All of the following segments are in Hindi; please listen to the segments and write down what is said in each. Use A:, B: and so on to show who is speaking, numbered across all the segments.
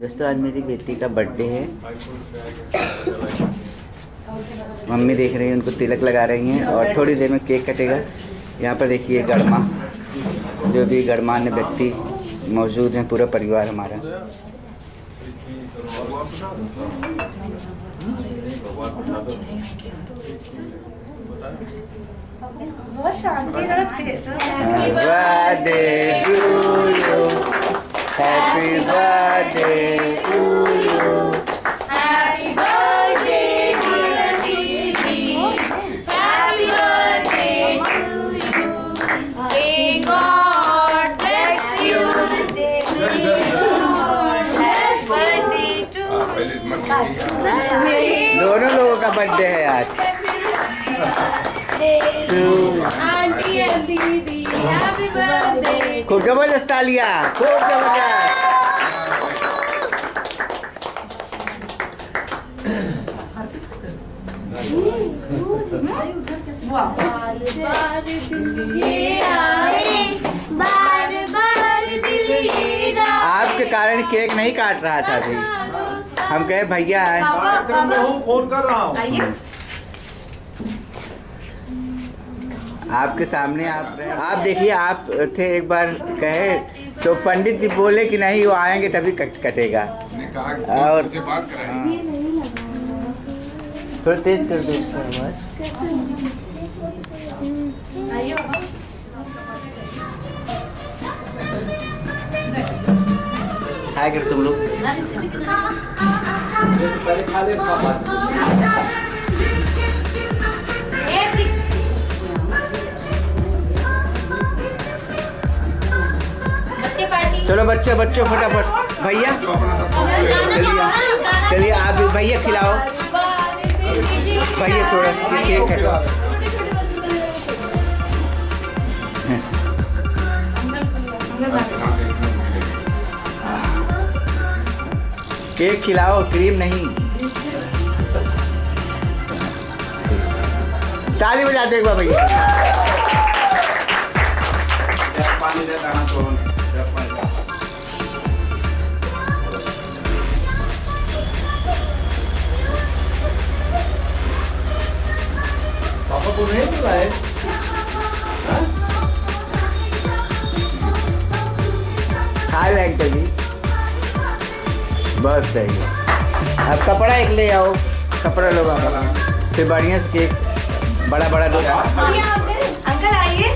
A: दोस्तों आज मेरी बेटी का बर्थडे है। मम्मी देख रही है उनको तिलक लगा रही हैं और थोड़ी देर में केक कटेगा। यहाँ पर देखिए गरमा जो भी गणमान्य व्यक्ति मौजूद हैं पूरा परिवार हमारा।
B: बहुत शांति
A: Happy birthday to you. Happy birthday
C: dear Rishi. Happy birthday to you. May God bless you. May God bless
B: birthday to
A: दोनों लोगों का बर्थडे है आज
C: Auntie and Didi. Happy birthday.
A: खूब ज़बरदस्त तालियाँ खूब ज़बरदस्त
C: बार बार दिल ये आए बार बार दिल ये
A: आपके कारण केक नहीं काट रहा था अभी। हम कहे भैया
D: हूँ। फ़ोन कर रहा हूँ।
A: आपके सामने आप आप देखिए आप थे एक बार कहे तो पंडित जी बोले कि नहीं वो आएँगे तभी कट कटेगा। और-
E: करें।
A: थोड़ा तेज कर दो कर तुम लोग चलो बच्चों बच्चों फटाफट। भैया, चलिए आप भी भैया खिलाओ। भैया थोड़ा केक कटो केक खिलाओ, क्रीम नहीं। ताली बजा दो एक बार भैया। बस सही है अब कपड़ा एक ले आओ कपड़ा लो बाबा। फिर बढ़िया से केक बड़ा बड़ा दो
B: अंकल आइए।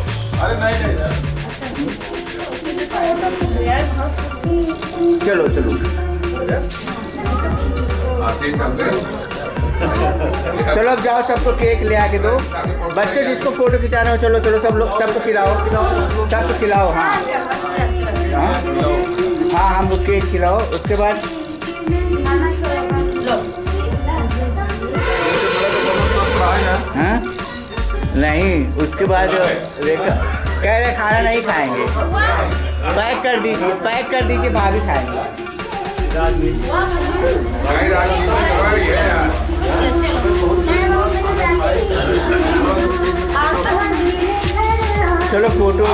D: अरे नहीं नहीं
A: चलो चलो।
E: आशीष सब गए
A: चलो अब जाओ सबको केक ले आके दो। बच्चे जिसको फ़ोटो खिंचा रहे हो चलो चलो सब लोग सबको खिलाओ। सबको खिलाओ हाँ। हाँ हाँ हमको केक खिलाओ। उसके बाद
D: है?
A: नहीं, उसके बाद कह रहे खाना नहीं खाएँगे। पैक कर दीजिए, पैक कर दीजिए, भाभी खाएँगे। चलो फ़ोटो